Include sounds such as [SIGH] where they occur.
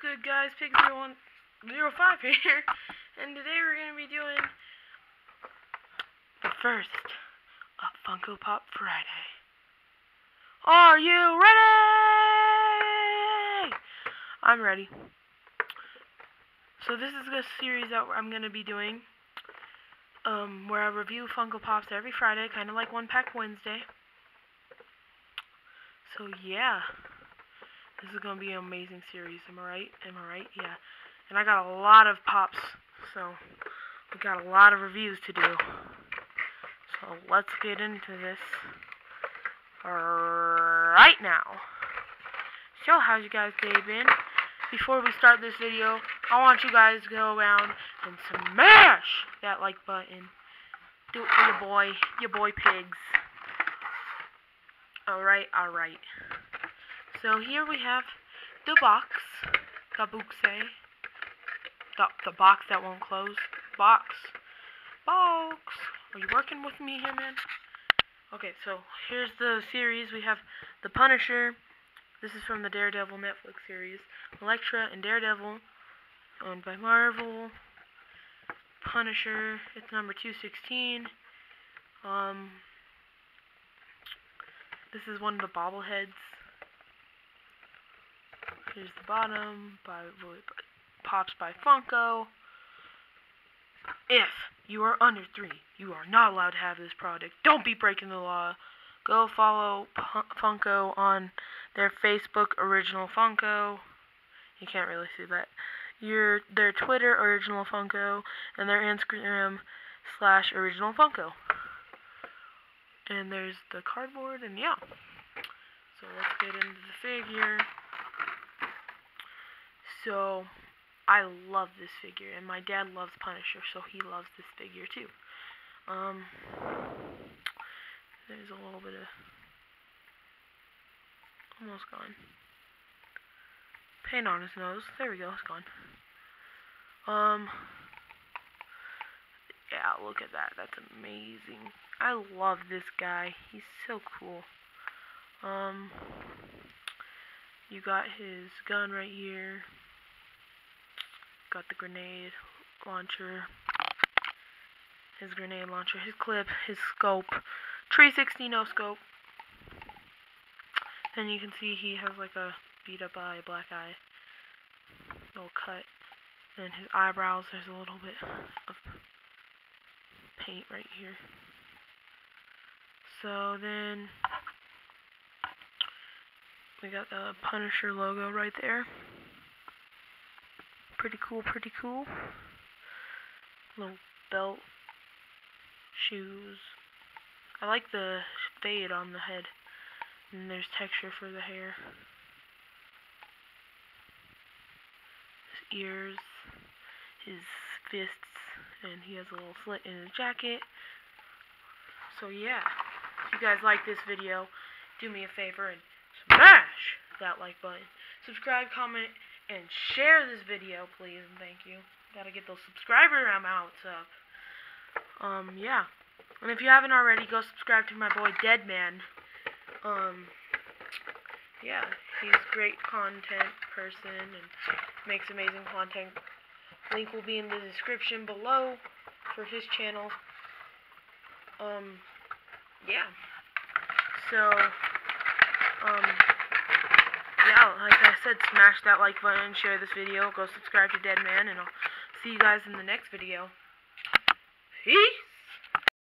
good, guys? Pig0105 here, [LAUGHS] and today we're going to be doing the first of Funko Pop Friday. Are you ready? I'm ready. So this is a series that I'm going to be doing, um, where I review Funko Pops every Friday, kind of like One Pack Wednesday. So yeah. This is gonna be an amazing series. Am I right? Am I right? Yeah. And I got a lot of pops, so we got a lot of reviews to do. So let's get into this right now. So how's you guys' day been? Before we start this video, I want you guys to go around and smash that like button. Do it for your boy, your boy pigs. Alright, alright. So here we have the box, the the, the box that won't close, box, box. Are you working with me here, man? Okay, so here's the series. We have The Punisher. This is from the Daredevil Netflix series. Elektra and Daredevil, owned by Marvel. Punisher, it's number 216. Um, this is one of the bobbleheads Here's the bottom by Pops by Funko. If you are under three, you are not allowed to have this product. Don't be breaking the law. Go follow Funko on their Facebook Original Funko. You can't really see that. Your their Twitter Original Funko and their Instagram slash Original Funko. And there's the cardboard and yeah. So let's get into the figure. So, I love this figure, and my dad loves Punisher, so he loves this figure too. Um, there's a little bit of almost gone paint on his nose. There we go, it's gone. Um, yeah, look at that. That's amazing. I love this guy. He's so cool. Um, you got his gun right here. Got the grenade launcher, his grenade launcher, his clip, his scope, 360 no scope. And you can see he has like a beat up eye, black eye, little cut. And his eyebrows, there's a little bit of paint right here. So then we got the Punisher logo right there. Pretty cool, pretty cool. Little belt, shoes. I like the fade on the head. And there's texture for the hair. His ears, his fists, and he has a little slit in his jacket. So yeah, if you guys like this video, do me a favor and smash that like button. Subscribe, comment, and share this video, please, and thank you. Gotta get those subscriber amounts up. Um, yeah. And if you haven't already, go subscribe to my boy Deadman. Um, yeah, he's great content person and makes amazing content. Link will be in the description below for his channel. Um, yeah. So, um, yeah, like I said, smash that like button, share this video, go subscribe to Deadman, and I'll see you guys in the next video. Peace!